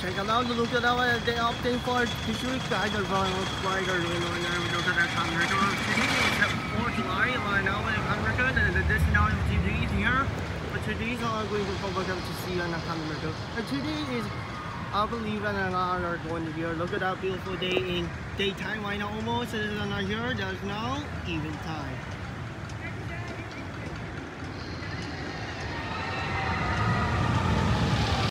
check it out, look at our day opting for tissue tiger I just want to flag know, and look at that camera. Today is the 4th July, right now in America, and this now is today's here. But today is all going to focus on to see on the camera. And today is, I believe, and another going to here. Look at that beautiful day in daytime right now almost. It is not here, there's now even time.